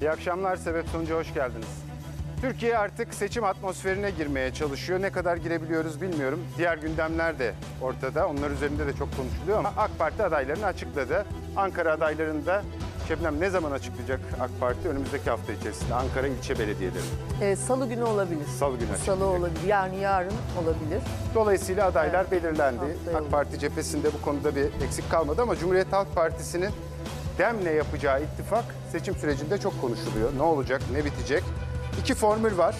İyi akşamlar Sebep Sonucu hoş geldiniz. Türkiye artık seçim atmosferine girmeye çalışıyor. Ne kadar girebiliyoruz bilmiyorum. Diğer gündemler de ortada. Onlar üzerinde de çok konuşuluyor ama AK Parti adaylarını açıkladı. Ankara adaylarını da Şebnem ne zaman açıklayacak AK Parti? Önümüzdeki hafta içerisinde Ankara ilçe belediyeleri. Ee, Salı günü olabilir. Salı günü Salı açıklayacak. olabilir. Yani yarın olabilir. Dolayısıyla adaylar belirlendi. haftaya AK Parti cephesinde bu konuda bir eksik kalmadı ama Cumhuriyet Halk Partisi'nin DEM'le yapacağı ittifak seçim sürecinde çok konuşuluyor. Ne olacak, ne bitecek? İki formül var.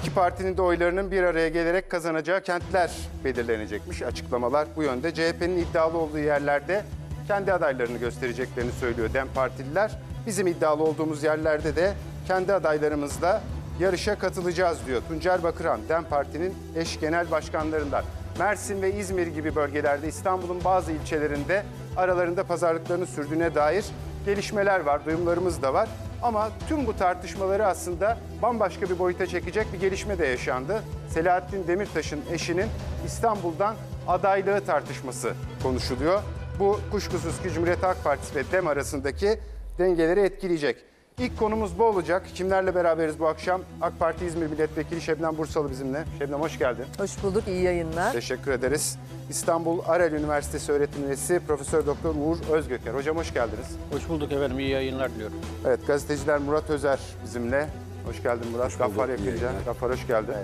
İki partinin de oylarının bir araya gelerek kazanacağı kentler belirlenecekmiş. Açıklamalar bu yönde. CHP'nin iddialı olduğu yerlerde kendi adaylarını göstereceklerini söylüyor DEM partililer. Bizim iddialı olduğumuz yerlerde de kendi adaylarımızla yarışa katılacağız diyor. Tuncer Bakıran, DEM Parti'nin eş genel başkanlarından. Mersin ve İzmir gibi bölgelerde İstanbul'un bazı ilçelerinde aralarında pazarlıklarını sürdüğüne dair gelişmeler var, duyumlarımız da var. Ama tüm bu tartışmaları aslında bambaşka bir boyuta çekecek bir gelişme de yaşandı. Selahattin Demirtaş'ın eşinin İstanbul'dan adaylığı tartışması konuşuluyor. Bu kuşkusuz ki Cumhuriyet Halk Partisi ve DEM arasındaki dengeleri etkileyecek. İlk konumuz bu olacak. Kimlerle beraberiz bu akşam? AK Parti İzmir Milletvekili Şebnem Bursalı bizimle. Şebnem hoş geldin. Hoş bulduk. iyi yayınlar. Teşekkür ederiz. İstanbul Arel Üniversitesi öğretim üyesi Profesör Doktor Uğur Özgöker. Hocam hoş geldiniz. Hoş bulduk efendim. iyi yayınlar diliyorum. Evet gazeteciler Murat Özer bizimle. Hoş geldin Murat. Gaffar Yakınca. Gaffar hoş geldin.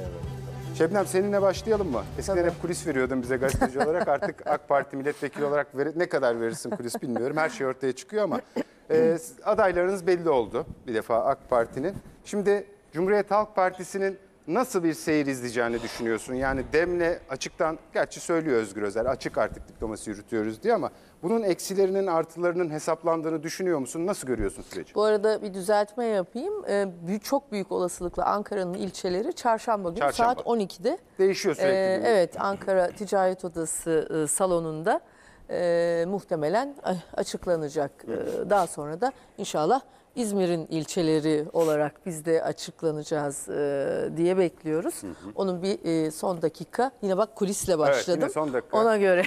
Şebnem seninle başlayalım mı? Eskiden Tabii. hep kulis veriyordun bize gazeteci olarak. Artık AK Parti milletvekili olarak ver- ne kadar verirsin kulis bilmiyorum. Her şey ortaya çıkıyor ama e, adaylarınız belli oldu bir defa AK Parti'nin. Şimdi Cumhuriyet Halk Partisi'nin nasıl bir seyir izleyeceğini düşünüyorsun? Yani demle açıktan, gerçi söylüyor Özgür Özel, açık artık diplomasi yürütüyoruz diye ama bunun eksilerinin artılarının hesaplandığını düşünüyor musun? Nasıl görüyorsun süreci? Bu arada bir düzeltme yapayım. Ee, büyük, çok büyük olasılıkla Ankara'nın ilçeleri çarşamba günü Çarşamba. saat 12'de. Değişiyor sürekli. Ee, evet Ankara Ticaret Odası e, salonunda e, muhtemelen a- açıklanacak. E, daha sonra da inşallah İzmir'in ilçeleri olarak biz de açıklanacağız e, diye bekliyoruz. Onun bir e, son dakika yine bak kulisle başladım. yine son dakika. Ona göre.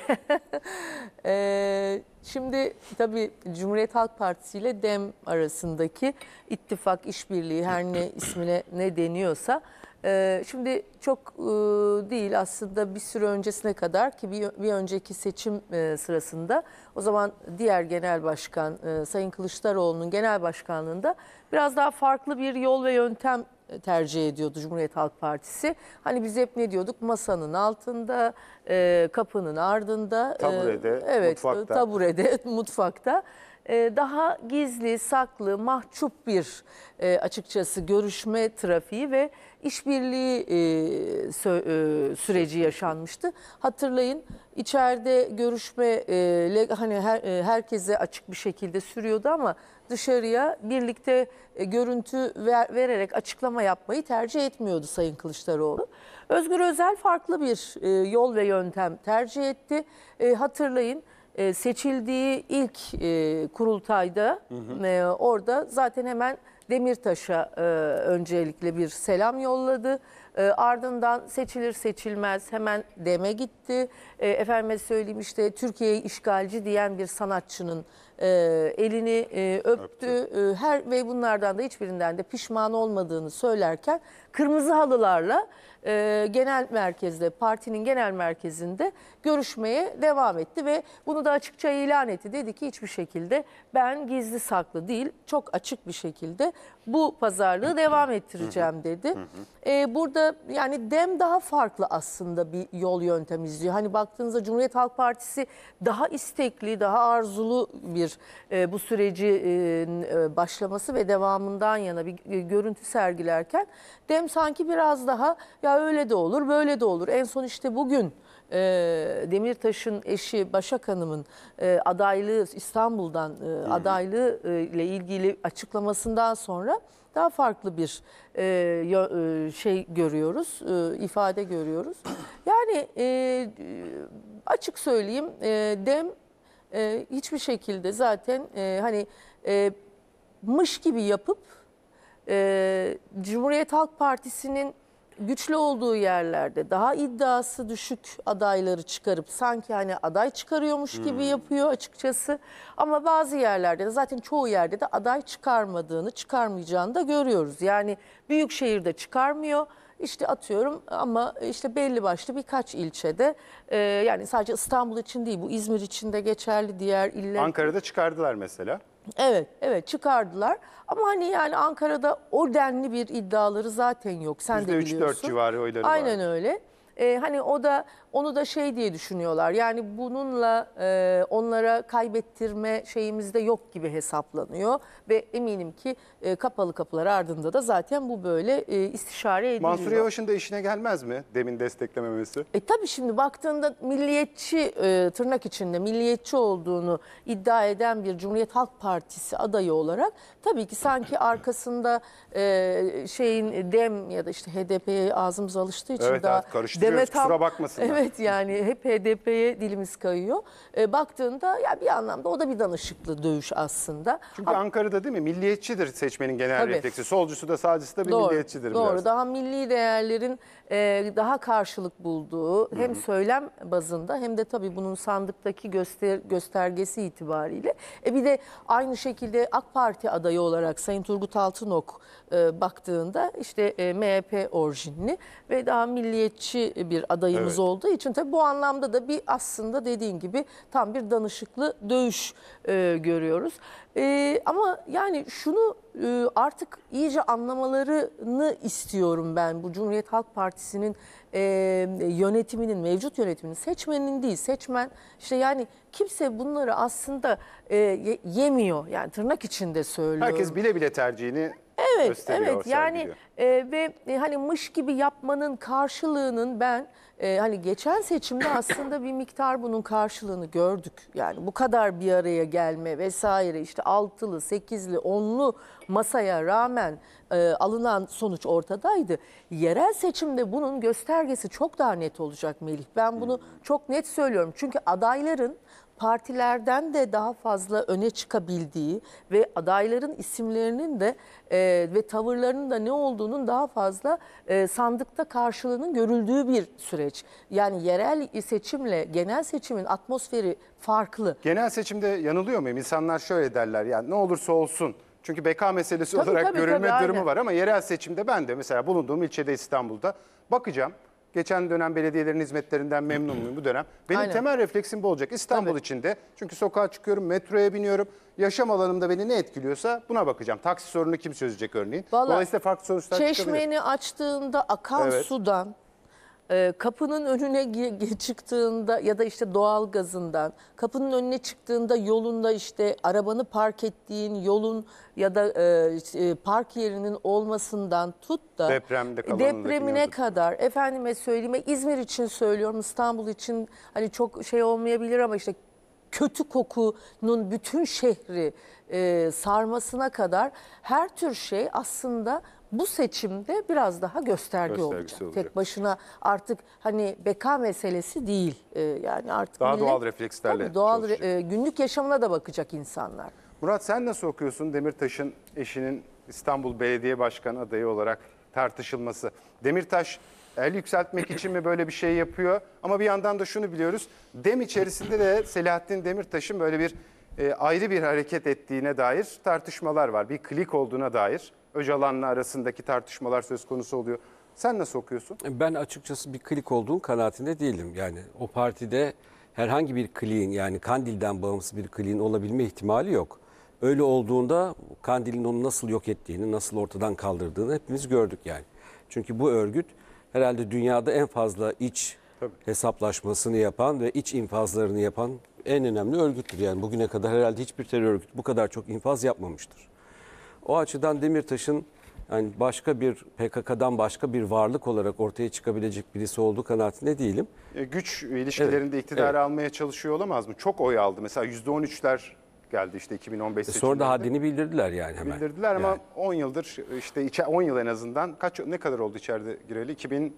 Ee, şimdi tabii Cumhuriyet Halk Partisi ile DEM arasındaki ittifak, işbirliği her ne ismine ne deniyorsa e, şimdi çok e, değil aslında bir süre öncesine kadar ki bir, önceki seçim e, sırasında o zaman diğer genel başkan Sayın Kılıçdaroğlu'nun genel başkanlığında biraz daha farklı bir yol ve yöntem tercih ediyordu Cumhuriyet Halk Partisi. Hani biz hep ne diyorduk? Masanın altında, e, kapının ardında. e, Taburede, evet, mutfakta. taburede, mutfakta. E, daha gizli, saklı, mahcup bir e, açıkçası görüşme trafiği ve işbirliği e, e, süreci yaşanmıştı. Hatırlayın içeride görüşme e, hani her, e, herkese açık bir şekilde sürüyordu ama dışarıya birlikte e, görüntü ver- vererek açıklama yapmayı tercih etmiyordu Sayın Kılıçdaroğlu. Özgür Özel farklı bir e, yol ve yöntem tercih etti. E, hatırlayın e, seçildiği ilk e, kurultayda e, orada zaten hemen Demirtaş'a e, öncelikle bir selam yolladı. E, ardından seçilir seçilmez hemen deme gitti. E, efendime söyleyeyim işte Türkiye'yi işgalci diyen bir sanatçının e, elini e, öptü. E, her ve bunlardan da hiçbirinden de pişman olmadığını söylerken kırmızı halılarla e, genel merkezde partinin genel merkezinde görüşmeye devam etti ve bunu da açıkça ilan etti. Dedi ki hiçbir şekilde ben gizli saklı değil çok açık bir şekilde bu pazarlığı devam ettireceğim dedi. E, burada yani dem daha farklı aslında bir yol yöntem izliyor. Hani baktığınızda Cumhuriyet Halk Partisi daha istekli, daha arzulu bir e, bu süreci e, e, başlaması ve devamından yana bir e, görüntü sergilerken dem sanki biraz daha ya öyle de olur, böyle de olur. En son işte bugün e, Demirtaş'ın eşi Başak Hanım'ın e, adaylığı İstanbul'dan e, adaylığı e, ile ilgili açıklamasından sonra daha farklı bir e, e, şey görüyoruz, e, ifade görüyoruz. Yani e, açık söyleyeyim e, dem e, hiçbir şekilde zaten e, hani e, mış gibi yapıp e, Cumhuriyet Halk Partisi'nin güçlü olduğu yerlerde daha iddiası düşük adayları çıkarıp sanki hani aday çıkarıyormuş gibi yapıyor açıkçası. Ama bazı yerlerde de zaten çoğu yerde de aday çıkarmadığını, çıkarmayacağını da görüyoruz. Yani büyük şehirde çıkarmıyor. İşte atıyorum ama işte belli başlı birkaç ilçede e, yani sadece İstanbul için değil bu İzmir için de geçerli diğer iller. Ankara'da çıkardılar mesela. Evet, evet çıkardılar. Ama hani yani Ankara'da o denli bir iddiaları zaten yok. Sen de %3-4 biliyorsun. civarı oyları var. Aynen öyle. Ee, hani o da onu da şey diye düşünüyorlar. Yani bununla e, onlara kaybettirme şeyimiz de yok gibi hesaplanıyor ve eminim ki e, kapalı kapılar ardında da zaten bu böyle e, istişare ediliyor. Mansur Yavaş'ın da işine gelmez mi demin desteklememesi? E tabii şimdi baktığında milliyetçi e, tırnak içinde milliyetçi olduğunu iddia eden bir Cumhuriyet Halk Partisi adayı olarak tabii ki sanki arkasında e, şeyin DEM ya da işte HDP'ye ağzımız alıştığı için Evet, daha evet, karıştırıyoruz, kusura bakmasınlar. Evet yani hep HDP'ye dilimiz kayıyor. E, baktığında ya bir anlamda o da bir danışıklı dövüş aslında. Çünkü Ankara'da değil mi milliyetçidir seçmenin genel Tabii. refleksi. Solcusu da sağcısı da bir Doğru, milliyetçidir doğru. biraz. Daha milli değerlerin e, daha karşılık bulduğu hem söylem bazında hem de tabii bunun sandıktaki göster göstergesi itibariyle. E bir de aynı şekilde AK Parti adayı olarak Sayın Turgut Altınok e, baktığında işte e, MHP orijinli ve daha milliyetçi bir adayımız Evet. olduğu için tabii bu anlamda da bir aslında dediğin gibi tam bir danışıklı dövüş e, görüyoruz. E, ama yani şunu e, artık iyice anlamalarını istiyorum ben bu Cumhuriyet Halk Partisi'nin e, yönetiminin, mevcut yönetiminin, seçmenin değil, seçmen işte yani kimse bunları aslında e, ye- yemiyor yani tırnak içinde söylüyorum. Herkes bile bile tercihini Evet, gösteriyor, evet. Yani e, ve e, hani mış gibi yapmanın karşılığının ben e, hani geçen seçimde aslında bir miktar bunun karşılığını gördük. Yani bu kadar bir araya gelme vesaire işte altılı, sekizli, onlu masaya rağmen e, alınan sonuç ortadaydı. Yerel seçimde bunun göstergesi çok daha net olacak Melih. Ben bunu çok net söylüyorum. Çünkü adayların partilerden de daha fazla öne çıkabildiği ve adayların isimlerinin de e, ve tavırlarının da ne olduğunun daha fazla e, sandıkta karşılığının görüldüğü bir süreç. Yani yerel seçimle genel seçimin atmosferi farklı. Genel seçimde yanılıyor muyum? İnsanlar şöyle derler yani ne olursa olsun. Çünkü beka meselesi Tabii, olarak tabii, görülme tabii, durumu aynen. var ama yerel seçimde ben de mesela bulunduğum ilçede İstanbul'da bakacağım. Geçen dönem belediyelerin hizmetlerinden memnun muyum bu dönem? Benim Aynen. temel refleksim bu olacak. İstanbul Tabii. içinde çünkü sokağa çıkıyorum, metroya biniyorum. Yaşam alanımda beni ne etkiliyorsa buna bakacağım. Taksi sorunu kim çözecek örneğin? Vallahi Dolayısıyla farklı sonuçlar çıkabilir. Çeşmeni açtığında akan Evet. sudan, kapının önüne çıktığında ya da işte doğal gazından, kapının önüne çıktığında yolunda işte arabanı park ettiğin yolun ya da e, e, park yerinin olmasından tut da Depremde depremine mevzu. kadar efendime söyleyeyim İzmir için söylüyorum İstanbul için hani çok şey olmayabilir ama işte kötü kokunun bütün şehri e, sarmasına kadar her tür şey aslında bu seçimde biraz daha gösterge Göstergesi olacak. olacak. Tek başına artık hani beka meselesi değil. E, yani artık Daha millet- doğal reflekslerle Tabii doğal çalışacak. e, günlük yaşamına da bakacak insanlar. Murat sen nasıl okuyorsun Demirtaş'ın eşinin İstanbul Belediye Başkanı adayı olarak tartışılması? Demirtaş el yükseltmek için mi böyle bir şey yapıyor? Ama bir yandan da şunu biliyoruz. Dem içerisinde de Selahattin Demirtaş'ın böyle bir e, ayrı bir hareket ettiğine dair tartışmalar var. Bir klik olduğuna dair Öcalan'la arasındaki tartışmalar söz konusu oluyor. Sen nasıl okuyorsun? Ben açıkçası bir klik olduğun kanaatinde değilim. Yani o partide herhangi bir kliğin yani Kandil'den bağımsız bir kliğin olabilme ihtimali yok. Öyle olduğunda Kandil'in onu nasıl yok ettiğini, nasıl ortadan kaldırdığını hepimiz gördük yani. Çünkü bu örgüt herhalde dünyada en fazla iç Tabii. hesaplaşmasını yapan ve iç infazlarını yapan en önemli örgüttür. Yani bugüne kadar herhalde hiçbir terör örgütü bu kadar çok infaz yapmamıştır. O açıdan Demirtaş'ın yani başka bir PKK'dan başka bir varlık olarak ortaya çıkabilecek birisi olduğu kanaatinde değilim. E, güç ilişkilerinde Evet, iktidarı evet. almaya çalışıyor olamaz mı? Çok oy aldı. Mesela %13'ler geldi işte 2015 E seçimlerinde. sonra da haddini bildirdiler yani hemen. bildirdiler ama Yani 10 yıldır işte içe- 10 yıl en azından kaç ne kadar oldu içeride gireli? 2010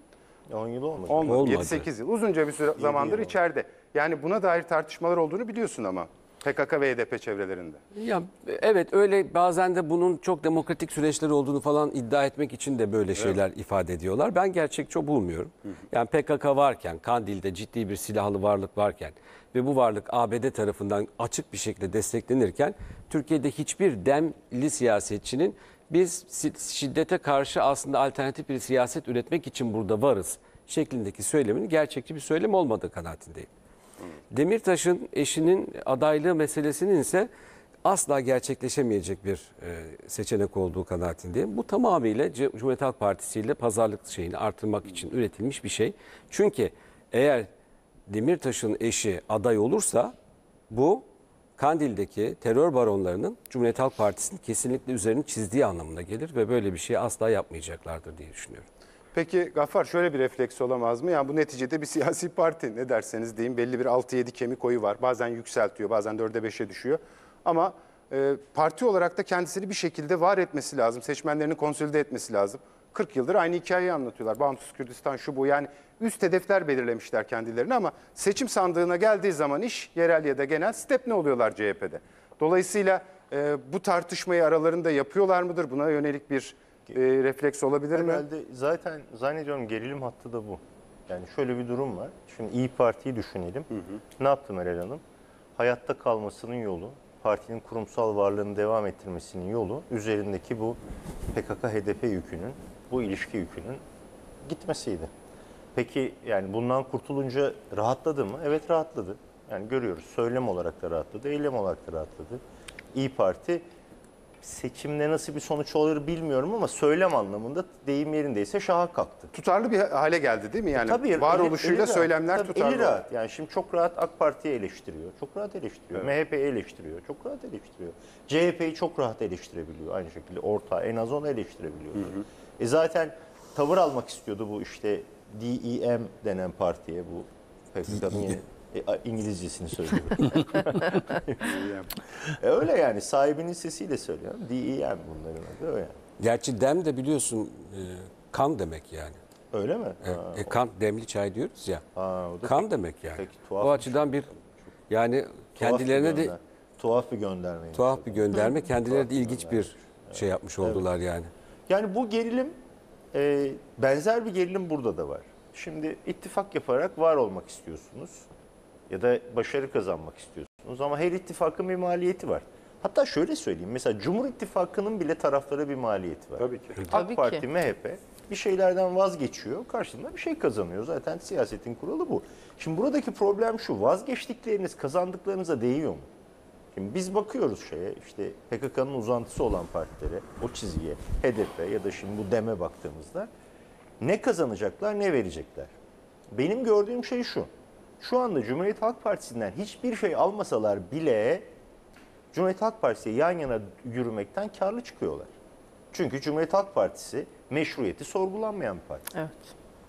10 yıl olmadı. Olmadı. 7-8 yıl. Uzunca bir süre zamandır içeride. Yani buna dair tartışmalar olduğunu biliyorsun ama. PKK ve HDP çevrelerinde. Ya evet öyle bazen de bunun çok demokratik süreçler olduğunu falan iddia etmek için de böyle şeyler ifade ediyorlar. Ben gerçekçi bulmuyorum. Yani PKK varken, Kandil'de ciddi bir silahlı varlık varken ve bu varlık ABD tarafından açık bir şekilde desteklenirken Türkiye'de hiçbir demli siyasetçinin biz şiddete karşı aslında alternatif bir siyaset üretmek için burada varız şeklindeki söylemin gerçekçi bir söylem olmadığı kanaatindeyim. Demirtaş'ın eşinin adaylığı meselesinin ise asla gerçekleşemeyecek bir e, seçenek olduğu kanaatindeyim. Bu tamamıyla Cumhuriyet Halk Partisi ile pazarlık şeyini artırmak için üretilmiş bir şey. Çünkü eğer Demirtaş'ın eşi aday olursa bu Kandil'deki terör baronlarının Cumhuriyet Halk Partisi'nin kesinlikle üzerini çizdiği anlamına gelir ve böyle bir şey asla yapmayacaklardır diye düşünüyorum. Peki Gaffar şöyle bir refleks olamaz mı? Yani bu neticede bir siyasi parti ne derseniz deyin belli bir 6-7 kemik oyu var. Bazen yükseltiyor bazen 4'e 5'e düşüyor. Ama e, parti olarak da kendisini bir şekilde var etmesi lazım. Seçmenlerini konsolide etmesi lazım. 40 yıldır aynı hikayeyi anlatıyorlar. Bağımsız Kürdistan şu bu yani üst hedefler belirlemişler kendilerine ama seçim sandığına geldiği zaman iş yerel ya da genel step ne oluyorlar CHP'de. Dolayısıyla e, bu tartışmayı aralarında yapıyorlar mıdır? Buna yönelik bir e, refleks olabilir mi? Herhalde zaten zannediyorum gerilim hattı da bu. Yani şöyle bir durum var. Şimdi İyi Parti'yi düşünelim. Ne yaptı Meral Hanım? Hayatta kalmasının yolu, partinin kurumsal varlığını devam ettirmesinin yolu üzerindeki bu PKK-HDP yükünün, bu ilişki yükünün gitmesiydi. Peki yani bundan kurtulunca rahatladı mı? Evet rahatladı. Yani görüyoruz. Söylem olarak da rahatladı, eylem olarak da rahatladı. İyi Parti seçimde nasıl bir sonuç olur bilmiyorum ama söylem anlamında deyim yerindeyse şaha kalktı. tutarlı bir hale geldi değil mi? Yani Tabii, varoluşuyla eli- eli rahat. söylemler Tabii, tutarlı. Eli rahat. Yani şimdi çok rahat AK Parti'yi eleştiriyor. Çok rahat eleştiriyor. MHP'yi eleştiriyor. Çok rahat eleştiriyor. CHP'yi çok rahat eleştirebiliyor aynı şekilde. Orta en az onu eleştirebiliyor. E zaten tavır almak istiyordu bu işte DEM denen partiye bu PKK'nın yeni e, İngilizcesini söylüyorum. e öyle yani sahibinin sesiyle söylüyorum. DEM bunların adı öyle. Gerçi dem de biliyorsun e, kan demek yani. Öyle mi? Evet, Ha, e, kan demli çay diyoruz ya. ha, o da kan demek yani. peki, o tuhafmış. açıdan bir yani tuhaf bir kendilerine de gönder- tuhaf bir gönderme. tuhaf bir gönderme, kendileri de Tuhaf bir ilginç bir şey yapmış oldular yani. Yani bu gerilim e, benzer bir gerilim burada da var. Şimdi ittifak yaparak var olmak istiyorsunuz ya da başarı kazanmak istiyorsunuz ama her ittifakın bir maliyeti var. Hatta şöyle söyleyeyim mesela Cumhur İttifakı'nın bile taraflara bir maliyeti var. Tabii ki. Tabii AK Parti, ki. MHP bir şeylerden vazgeçiyor, karşılığında bir şey kazanıyor. Zaten siyasetin kuralı bu. Şimdi buradaki problem şu, vazgeçtikleriniz kazandıklarınıza değiyor mu? Şimdi biz bakıyoruz şeye, işte PKK'nın uzantısı olan partilere, o çizgiye, HDP ya da şimdi bu DEM'e baktığımızda ne kazanacaklar, ne verecekler? Benim gördüğüm şey şu. Şu anda Cumhuriyet Halk Partisi'nden hiçbir şey almasalar bile Cumhuriyet Halk Partisi'ye yan yana yürümekten karlı çıkıyorlar. Çünkü Cumhuriyet Halk Partisi meşruiyeti sorgulanmayan bir parti. Evet.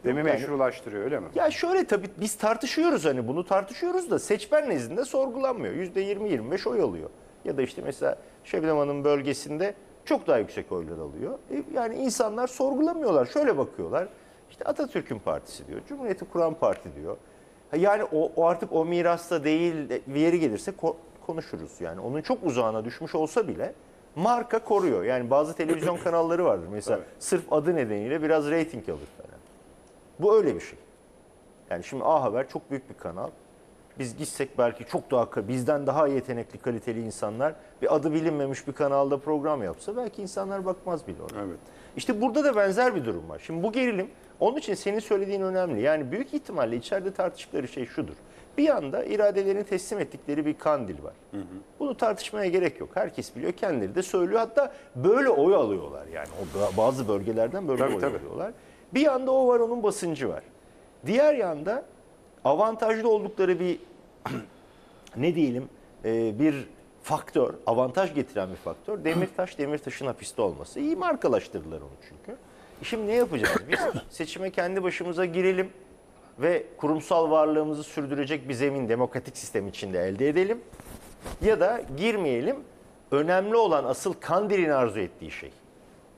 Demi Yani- meşrulaştırıyor öyle mi? Ya şöyle tabii biz tartışıyoruz hani bunu tartışıyoruz da seçmen nezdinde sorgulanmıyor. %20-25 oy alıyor. Ya da işte mesela Şebnem Hanım bölgesinde çok daha yüksek oylar alıyor. E, Yani insanlar sorgulamıyorlar. Şöyle bakıyorlar. İşte Atatürk'ün partisi diyor. Cumhuriyeti kuran parti diyor. Yani o, o artık o mirasta değil de bir yeri gelirse ko- konuşuruz. Yani onun çok uzağına düşmüş olsa bile marka koruyor. Yani bazı televizyon kanalları vardır. Mesela sırf adı nedeniyle biraz reyting alır falan. Bu öyle bir şey. Yani şimdi A Haber çok büyük bir kanal. Biz gitsek belki çok daha bizden daha yetenekli, kaliteli insanlar bir adı bilinmemiş bir kanalda program yapsa belki insanlar bakmaz bile ona. Evet. İşte burada da benzer bir durum var. Şimdi bu gerilim onun için senin söylediğin önemli. Yani büyük ihtimalle içeride tartıştıkları şey şudur. Bir yanda iradelerini teslim ettikleri bir kandil var. Bunu tartışmaya gerek yok. Herkes biliyor, kendileri de söylüyor. Hatta böyle oy alıyorlar yani. O bazı bölgelerden böyle Tabii, oy tabii. alıyorlar. Bir yanda o var, onun basıncı var. Diğer yanda avantajlı oldukları bir ne diyelim e, bir faktör, avantaj getiren bir faktör. Demirtaş, Demirtaş'ın hapiste olması. İyi markalaştırdılar onu çünkü. E Şimdi ne yapacağız? Biz seçime kendi başımıza girelim ve kurumsal varlığımızı sürdürecek bir zemin demokratik sistem içinde elde edelim. Ya da girmeyelim. Önemli olan asıl Kandil'in arzu ettiği şey.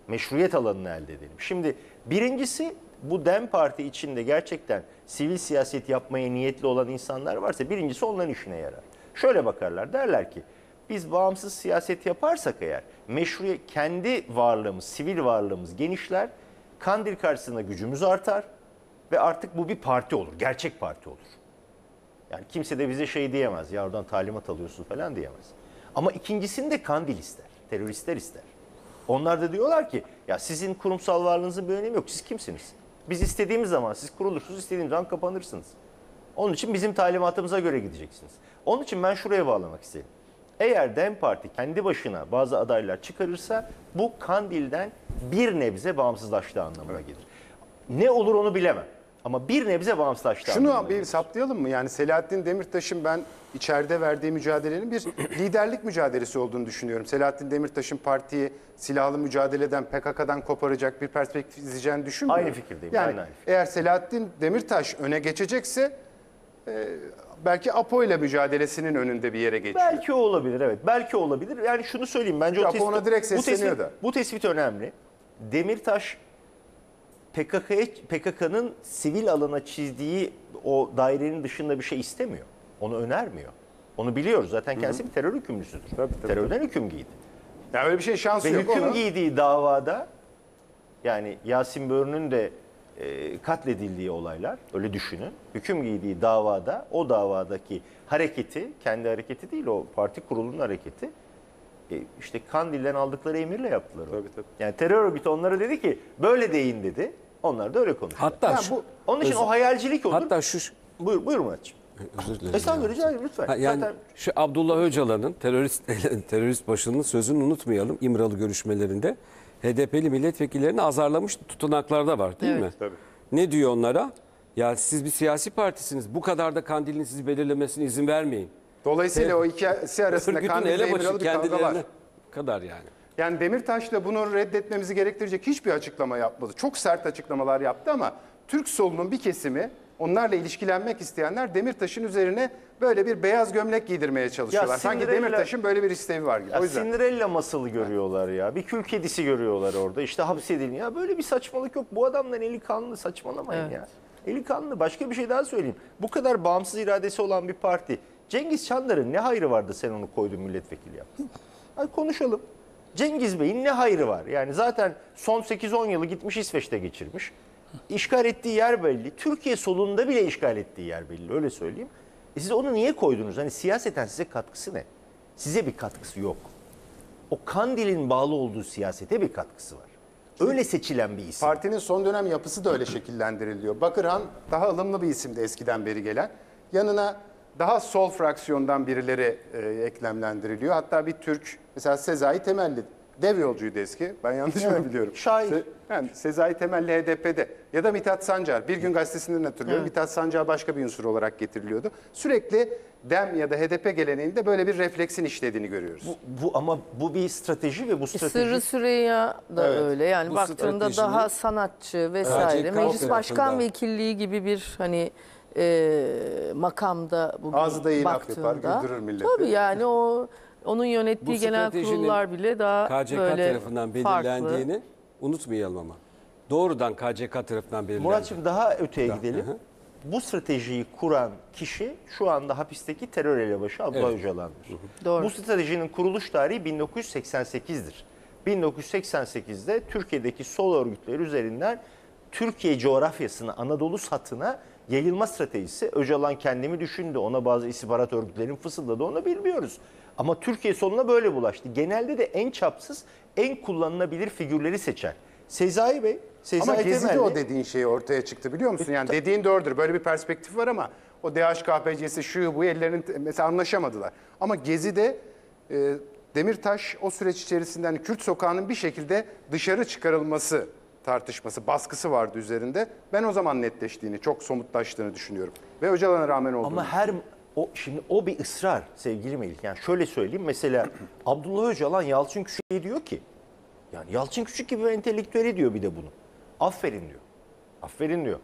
Meşruiyet alanını elde edelim. Şimdi birincisi bu DEM Parti içinde gerçekten sivil siyaset yapmaya niyetli olan insanlar varsa birincisi onların işine yarar. Şöyle bakarlar derler ki biz bağımsız siyaset yaparsak eğer meşruiyet kendi varlığımız, sivil varlığımız genişler, Kandil karşısında gücümüz artar ve artık bu bir parti olur, gerçek parti olur. Yani kimse de bize şey diyemez. Ya oradan talimat alıyorsun falan diyemez. Ama ikincisini de Kandil ister. Teröristler ister. Onlar da diyorlar ki ya sizin kurumsal varlığınızın bir önemi yok. Siz kimsiniz? Biz istediğimiz zaman siz kurulursunuz, istediğimiz zaman kapanırsınız. Onun için bizim talimatımıza göre gideceksiniz. Onun için ben şuraya bağlamak istedim. Eğer DEM Parti kendi başına bazı adaylar çıkarırsa bu Kandil'den bir nebze bağımsızlaştığı anlamına gelir. Ne olur onu bilemem. Ama bir nebze bağımsızlaştığı anlamına Şunu bir saptayalım mı? Yani Selahattin Demirtaş'ın ben içeride verdiği mücadelenin bir liderlik mücadelesi olduğunu düşünüyorum. Selahattin Demirtaş'ın partiyi silahlı mücadeleden PKK'dan koparacak bir perspektif izleyeceğini düşünmüyorum. Aynı fikirdeyim, Yani aynı, aynı eğer Selahattin Demirtaş öne geçecekse e, belki APO ile mücadelesinin önünde bir yere geçiyor. Belki o olabilir evet. Belki olabilir. Yani şunu söyleyeyim bence Ya o bu tespit, ona direkt bu sesleniyor tespit, da. bu tespit önemli. Demirtaş PKK'nın sivil alana çizdiği o dairenin dışında bir şey istemiyor. Onu önermiyor. Onu biliyoruz. Zaten kendisi bir terör hükümlüsüdür. Tabii, tabii, Terörden hüküm giydi. Yani öyle bir şey şansı Ve yok. hüküm Onu- giydiği davada yani Yasin Börü'nün de e, katledildiği olaylar öyle düşünün. Hüküm giydiği davada o davadaki hareketi kendi hareketi değil o parti kurulunun hareketi e, işte Kandil'den aldıkları emirle yaptılar. onu. Tabii, tabii. Yani terör örgütü onlara dedi ki böyle deyin dedi. Onlar da öyle konuştu. Hatta Yani şu, bu- Onun için Öz- o hayalcilik olur. hatta şu Buyur, buyur Muratçım. özür dilerim. Estağfurullah rica ederim lütfen. Ha, yani Zaten şu Abdullah Öcalan'ın terörist terörist başının sözünü unutmayalım. İmralı görüşmelerinde HDP'li milletvekillerini azarlamış tutanaklarda var değil Evet. mi? Tabii. Ne diyor onlara? Ya siz bir siyasi partisiniz. Bu kadar da kandilin sizi belirlemesine izin vermeyin. Dolayısıyla o ikisi arasında Örgütün Kandil ve elebaşı İmralı bir kavga var. kendilerine kadar yani. Yani Demirtaş da bunu reddetmemizi gerektirecek hiçbir açıklama yapmadı. Çok sert açıklamalar yaptı ama Türk solunun bir kesimi onlarla ilişkilenmek isteyenler Demirtaş'ın üzerine böyle bir beyaz gömlek giydirmeye çalışıyorlar. Sanki Cinderella- Demirtaş'ın böyle bir istevi var gibi. Ya o yüzden. Cinderella masalı görüyorlar ya. Bir kül kedisi görüyorlar orada. İşte hapsedilin. Ya böyle bir saçmalık yok. Bu adamların eli kanlı saçmalamayın Evet. ya. Eli kanlı. Başka bir şey daha söyleyeyim. Bu kadar bağımsız iradesi olan bir parti. Cengiz Çandar'ın ne hayrı vardı sen onu koydun milletvekili yaptın? Hadi konuşalım. Cengiz Bey'in ne hayrı var? Yani zaten son 8-10 yılı gitmiş İsveç'te geçirmiş. İşgal ettiği yer belli. Türkiye solunda bile işgal ettiği yer belli. Öyle söyleyeyim. E siz onu niye koydunuz? Hani siyaseten size katkısı ne? Size bir katkısı yok. O Kandil'in bağlı olduğu siyasete bir katkısı var. Öyle seçilen bir isim. Partinin son dönem yapısı da öyle şekillendiriliyor. Bakırhan daha ılımlı bir isimdi eskiden beri gelen. Yanına daha sol fraksiyondan birileri e, eklemlendiriliyor. Hatta bir Türk, mesela Sezai Temelli, dev yolcuydu eski. Ben yanlış mı biliyorum? şair. Se- yani Sezai Temelli HDP'de ya da Mithat Sancar. Bir gün gazetesinden hatırlıyorum. Mithat Sancar başka bir unsur olarak getiriliyordu. Sürekli DEM ya da HDP geleneğinde böyle bir refleksin işlediğini görüyoruz. Bu, bu ama bu bir strateji ve bu strateji Sırrı Süreyya da Evet. öyle. Yani Bu baktığında stratejinin- daha sanatçı vesaire. RCK Meclis başkan vekilliği gibi bir hani e, makamda bugün Ağzı da iyi laf baktığında. yapar, güldürür milleti. Tabii yani o onun yönettiği Bu genel stratejinin kurullar bile daha KCK böyle tarafından farklı. belirlendiğini unutmayalım ama. Doğrudan KCK tarafından belirlendi. Muratçım daha öteye gidelim. Bu stratejiyi kuran kişi şu anda hapisteki terör elebaşı Abdullah Evet. Öcalan'dır. Doğru. Bu stratejinin kuruluş tarihi 1988'dir. 1988'de Türkiye'deki sol örgütler üzerinden Türkiye coğrafyasına, Anadolu satına yayılma stratejisi. Öcalan kendimi düşündü. Ona bazı istihbarat örgütlerin fısıldadı. Onu bilmiyoruz. Ama Türkiye soluna böyle bulaştı. Genelde de en çapsız, en kullanılabilir figürleri seçer. Sezai Bey, Sezai Ama Gezi'de Temelli- o dediğin şey ortaya çıktı biliyor musun? Yani dediğin doğrudur. Böyle bir perspektif var ama o DHKPC'si şu bu ellerin mesela anlaşamadılar. Ama Gezi'de e, Demirtaş o süreç içerisinde hani Kürt sokağının bir şekilde dışarı çıkarılması tartışması, baskısı vardı üzerinde. Ben o zaman netleştiğini, çok somutlaştığını düşünüyorum. Ve Öcalan'a rağmen olduğunu. Ama her o şimdi o bir ısrar sevgili Melih. Yani şöyle söyleyeyim mesela Abdullah Öcalan Yalçın Küçük'e diyor ki yani Yalçın Küçük gibi entelektüeli diyor bir de bunu. Aferin diyor. Aferin diyor.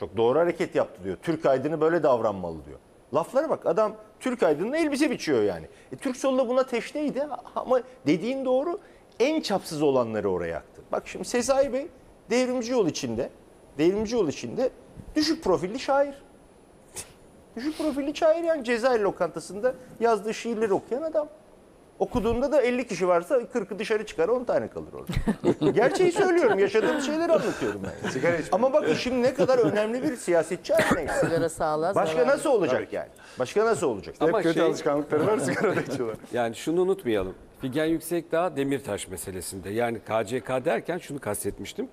Çok doğru hareket yaptı diyor. Türk aydını böyle davranmalı diyor. Laflara bak adam Türk aydınına elbise biçiyor yani. E, Türk solu buna teşneydi ama dediğin doğru en çapsız olanları oraya yaktı. Bak şimdi Sezai Bey devrimci yol içinde, devrimci yol içinde düşük profilli şair. Düşük profilli Çağıryan Cezayir lokantasında yazdığı şiirleri okuyan adam. Okuduğunda da 50 kişi varsa 40'ı dışarı çıkar 10 tane kalır orada. Gerçeği söylüyorum. Yaşadığım şeyleri anlatıyorum yani. Sigara. Ama bakın şimdi ne kadar önemli bir siyasetçi haline. Sigara sağlığa Başka nasıl olacak yani? Başka nasıl olacak? Ama Hep kötü şey- alışkanlıkları var sigara da içiyorlar. Yani şunu unutmayalım. Figen Yüksekdağ Demirtaş meselesinde. Yani KCK derken şunu kastetmiştim.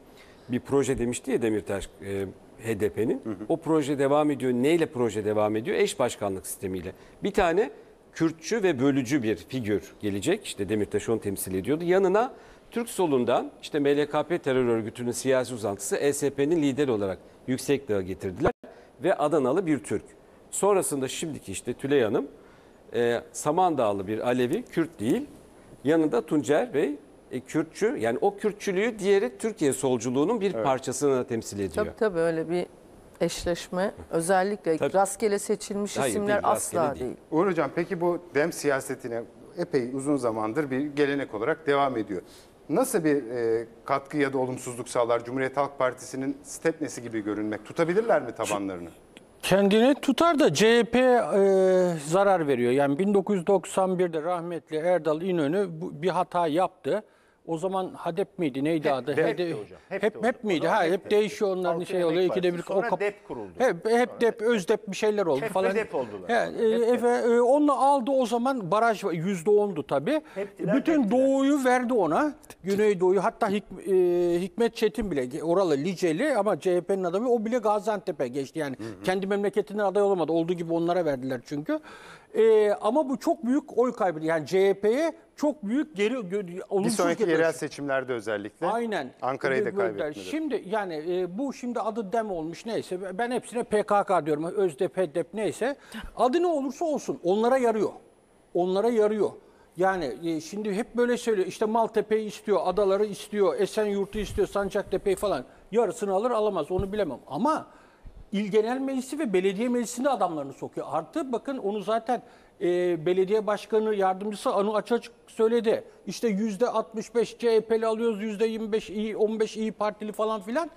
Bir proje demişti ya Demirtaş e, HDP'nin. O proje devam ediyor. Neyle proje devam ediyor? Eş başkanlık sistemiyle. Bir tane Kürtçü ve bölücü bir figür gelecek. İşte Demirtaş onu temsil ediyordu. Yanına Türk solundan işte MLKP terör örgütünün siyasi uzantısı ESP'nin lideri olarak Yüksekdağ'ı getirdiler. Ve Adanalı bir Türk. Sonrasında şimdiki işte Tülay Hanım e, Samandağlı bir Alevi, Kürt değil. Yanında Tuncer Bey, e, Kürtçü. Yani o Kürtçülüğü diğeri Türkiye solculuğunun bir parçasını da temsil ediyor. Tabii tabii öyle bir eşleşme özellikle Tabii. rastgele seçilmiş Hayır, isimler değil, asla değil. değil. Uğur Hocam peki bu dem siyasetine epey uzun zamandır bir gelenek olarak devam ediyor. Nasıl bir e, katkı ya da olumsuzluk sağlar Cumhuriyet Halk Partisi'nin stepnesi gibi görünmek? Tutabilirler mi tabanlarını? Kendini tutar da CHP e, zarar veriyor. Yani 1991'de rahmetli Erdal İnönü bir hata yaptı. O zaman HADEP miydi? Neydi adı? DEP'ti HDP hocam, Hep hep, hocam. miydi? O Ha, hep DEP'ti. değişiyor onların Halk şey oluyor. İkide bir. Sonra kap- DEP kuruldu. Hep hep DEP, ÖZDEP bir şeyler oldu Hep de falan. DEP oldular. He, e, efe, e, onu aldı o zaman baraj var, yüzde ondu tabii. Heptiler, Bütün heptiler. doğuyu verdi ona. Güneydoğuyu hatta Hik- e, Hikmet Çetin bile oralı Liceli ama CHP'nin adamı o bile Gaziantep'e geçti. Yani kendi memleketinden aday olamadı. Olduğu gibi onlara verdiler çünkü. E, ama bu çok büyük oy kaybı. Yani CHP'ye çok büyük geri gö- Bir olumsuz sonraki getiriyor. yerel seçimlerde özellikle. Aynen. Ankara'yı da kaybetmedi. Şimdi yani e, bu şimdi adı dem olmuş neyse ben hepsine PKK diyorum. Özdep, HDP neyse. Adı ne olursa olsun onlara yarıyor. Onlara yarıyor. Yani e, şimdi hep böyle söylüyor. İşte Maltepe'yi istiyor, adaları istiyor, Esenyurt'u istiyor, Sancaktepe'yi falan. Yarısını alır alamaz onu bilemem. Ama İl Genel Meclisi ve Belediye Meclisi'nde adamlarını sokuyor. Artı bakın onu zaten e, belediye başkanı yardımcısı Anu açık açık söyledi. İşte yüzde 65 CHP'li alıyoruz, yüzde 25 iyi, 15 iyi Partili falan filan.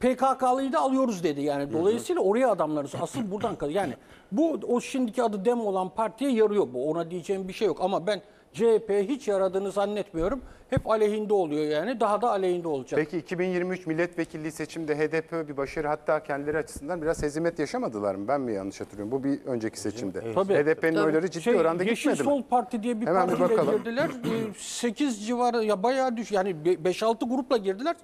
PKK'lıyı da alıyoruz dedi yani. Dolayısıyla oraya adamlarız. Asıl buradan kalıyor. Yani bu o şimdiki adı DEM olan partiye yarıyor bu. Ona diyeceğim bir şey yok. Ama ben CHP'ye hiç yaradığını zannetmiyorum. Hep aleyhinde oluyor yani. Daha da aleyhinde olacak. Peki 2023 milletvekilliği seçimde HDP bir başarı hatta kendileri açısından biraz hezimet yaşamadılar mı? Ben mi yanlış hatırlıyorum? Bu bir önceki seçimde. Tabii. HDP'nin oyları ciddi Şey, oranda Yeşil gitmedi Sol mi? Parti diye bir Hemen bir partiyle bakalım. girdiler. 8 civarı ya bayağı düş yani 5-6 grupla girdiler.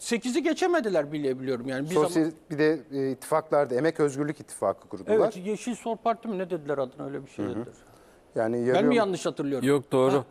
8'i geçemediler bile biliyorum yani. Bir Sosyal, zaman, bir de e, ittifaklarda Emek Özgürlük İttifakı kurdular. evet Yeşil Sol Parti mi ne dediler adına öyle bir şey dediler. Yani Ben yarıyor mi mu? yanlış hatırlıyorum? Yok doğru.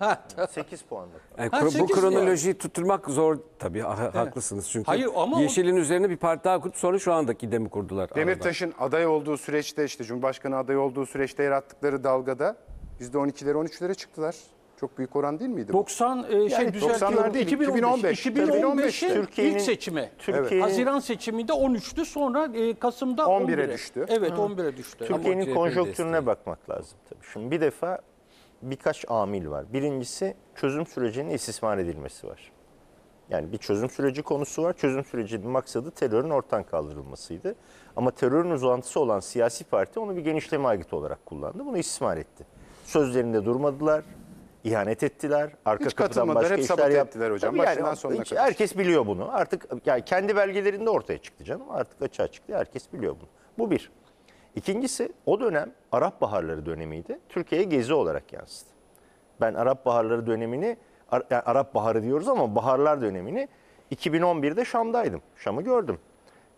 8 puanlık. Yani Ha, kro- bu sekiz kronolojiyi tutturmak zor tabii ha- haklısınız çünkü Hayır, ama o- Yeşil'in üzerine bir parti daha kurup sonra şu andaki demi kurdular. arada. Demirtaş'ın aday olduğu süreçte işte Cumhurbaşkanı aday olduğu süreçte yarattıkları dalgada %12'lere 13'lere çıktılar. Çok büyük oran değil miydi bu? 90 e, şey Yani düzeltiyorum. 90'lar değil, 2015. 2015'in Türkiye'nin- ilk seçimi. Türkiye'nin- Haziran seçiminde 13'tü sonra e, Kasım'da 11'e 11'e düştü. Evet 11'e düştü. Türkiye'nin konjonktürüne desteği. bakmak lazım tabii. Şimdi bir defa birkaç amil var. Birincisi çözüm sürecinin istismar edilmesi var. Yani bir çözüm süreci konusu var. Çözüm sürecinin maksadı terörün ortadan kaldırılmasıydı. Ama terörün uzantısı olan siyasi parti onu bir genişleme agiti olarak kullandı. Bunu istismar etti. Sözlerinde durmadılar, ihanet ettiler. Arka Hiç kapıdan başka hep işler yap- ettiler hocam, Tabii başından sonuna hiç- kadar. Herkes biliyor bunu. Artık yani kendi belgelerinde ortaya çıktı canım. Artık açığa çıktı. Herkes biliyor bunu. Bu bir. İkincisi o dönem Arap Baharları dönemiydi. Türkiye'ye gezi olarak yansıdı. Ben Arap Baharları dönemini, Ar- yani Arap Baharı diyoruz ama Baharlar dönemini 2011'de Şam'daydım. Şam'ı gördüm.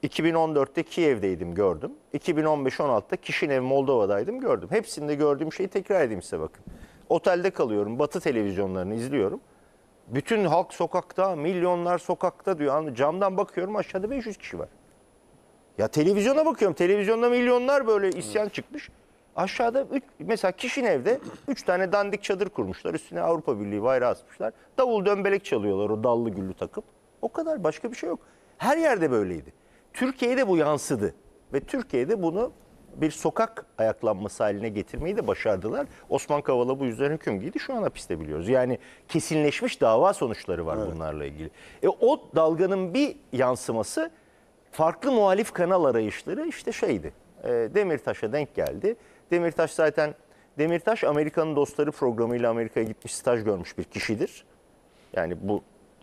2014'te Kiev'deydim gördüm. 2015-16'da Kişinev Moldova'daydım gördüm. Hepsinde gördüğüm şeyi tekrar edeyim size bakın. Otelde kalıyorum, Batı televizyonlarını izliyorum. Bütün halk sokakta, milyonlar sokakta diyor. Camdan bakıyorum aşağıda 500 kişi var. Ya televizyona bakıyorum. Televizyonda milyonlar böyle isyan çıkmış. Aşağıda üç, mesela Kişinev'de 3 tane dandik çadır kurmuşlar. Üstüne Avrupa Birliği bayrağı asmışlar. Davul dönbelek çalıyorlar o dallı güllü takıp. O kadar başka bir şey yok. Her yerde böyleydi. Türkiye'de bu yansıdı. Ve Türkiye'de bunu bir sokak ayaklanması haline getirmeyi de başardılar. Osman Kavala bu yüzden hüküm giydi. Şu an hapiste biliyoruz. Yani kesinleşmiş dava sonuçları var bunlarla ilgili. E, o dalganın bir yansıması farklı muhalif kanal arayışları işte şeydi. e, Demirtaş'a denk geldi. Demirtaş zaten Demirtaş Amerika'nın Dostları programıyla Amerika'ya gitmiş staj görmüş bir kişidir. Yani bu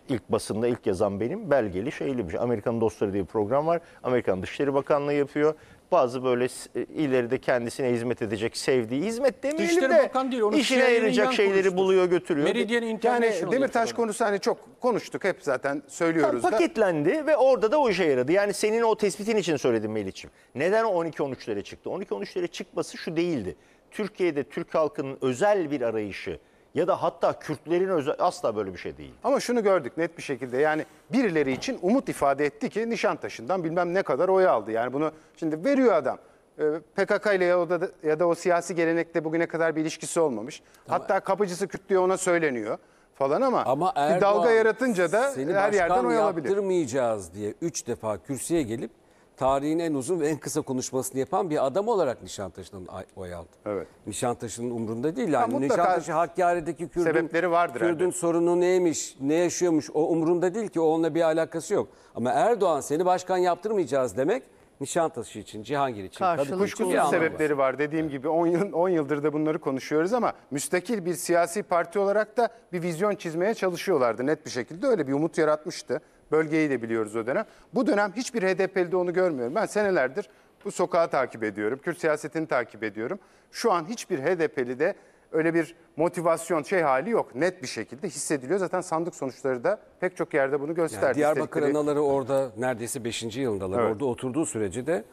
ilk basında ilk yazan benim belgeli şeyli bir şey. Amerikan Dostları diye bir program var. Amerikan Dışişleri Bakanlığı yapıyor. Bazı böyle e, ileride kendisine hizmet edecek, sevdiği hizmet demeyelim Dışişleri de Bakanı değil, onu işine yarayacak yan şeyleri kurucudur. buluyor götürüyor. Meridian Yani International Demirtaş konusu hani çok konuştuk hep zaten söylüyoruz da. paketlendi ve orada da o işe yaradı. Yani senin o tespitin için söyledim Melih'ciğim. Neden 12-13'lere çıktı? 12-13'lere çıkması şu değildi. Türkiye'de Türk halkının özel bir arayışı ya da hatta Kürtlerin özel asla böyle bir şey değil. Ama şunu gördük net bir şekilde yani birileri için umut ifade etti ki Nişantaşı'ndan bilmem ne kadar oy aldı. Yani bunu şimdi veriyor adam. Ee, PKK ile ya da, ya da o siyasi gelenekle bugüne kadar bir ilişkisi olmamış. Hatta kapıcısı Kürt diye ona söyleniyor falan ama, Ama bir dalga yaratınca da seni her yerden oy alabilir. yaptırmayacağız diye üç defa kürsüye gelip tarihin en uzun ve en kısa konuşmasını yapan bir adam olarak Nişantaşı'ndan ay- oy aldı. Evet. Nişantaşı'nın umrunda değil. Yani mutlaka Nişantaşı Hakkari'deki Kürdün, sebepleri vardır Kürdün sorunu neymiş, ne yaşıyormuş o umrunda değil ki o onunla bir alakası yok. Ama Erdoğan seni başkan yaptırmayacağız demek Nişantaşı için, Cihangir için, Karşılıklı Kuşkusuz var. sebepleri var. Dediğim gibi 10 yıl 10 yıldır da bunları konuşuyoruz ama müstakil bir siyasi parti olarak da bir vizyon çizmeye çalışıyorlardı net bir şekilde. Öyle bir umut yaratmıştı. Bölgeyi de biliyoruz o dönem. Bu dönem hiçbir HDP'lide onu görmüyorum. Ben senelerdir bu sokağı takip ediyorum. Kürt siyasetini takip ediyorum. Şu an hiçbir HDP'lide öyle bir motivasyon şey hali yok. Net bir şekilde hissediliyor. Zaten sandık sonuçları da pek çok yerde bunu gösterdi. Yani Diyarbakır İstedikleri- anaları orada neredeyse 5. yılındalar. Evet. Orada oturduğu sürece de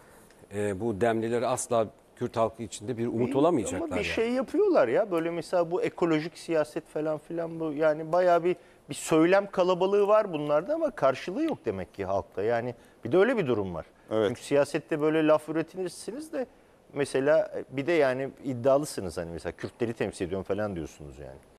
e, bu demlileri asla Kürt halkı içinde bir umut olamayacaklar. Ama bir yani. şey yapıyorlar ya böyle mesela bu ekolojik siyaset falan filan bu yani bayağı bir bir söylem kalabalığı var bunlarda ama karşılığı yok demek ki halkta. Yani bir de öyle bir durum var. Evet. Çünkü siyasette böyle laf üretirsiniz de mesela bir de yani iddialısınız hani mesela Kürtleri temsil ediyorum falan diyorsunuz yani.